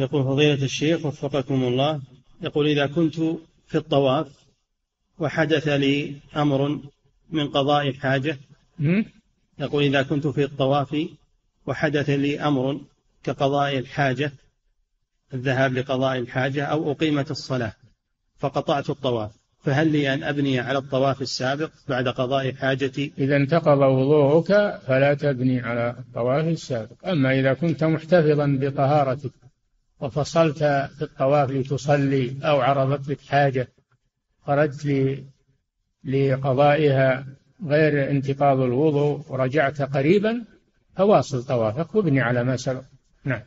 يقول فضيلة الشيخ وفقكم الله يقول إذا كنت في الطواف وحدث لي أمر من قضاء الحاجة يقول إذا كنت في الطواف وحدث لي أمر كقضاء الحاجة الذهاب لقضاء الحاجة أو أقيمت الصلاة فقطعت الطواف فهل لي أن أبني على الطواف السابق بعد قضاء حاجتي؟ إذا انتقض وضوءك فلا تبني على الطواف السابق أما إذا كنت محتفظا بطهارتك. وفصلت في الطواف لتصلي أو عرضت لك حاجة خرجت لقضائها غير انتقاض الوضوء ورجعت قريبا فواصل طوافك وابني على ما سبق. نعم.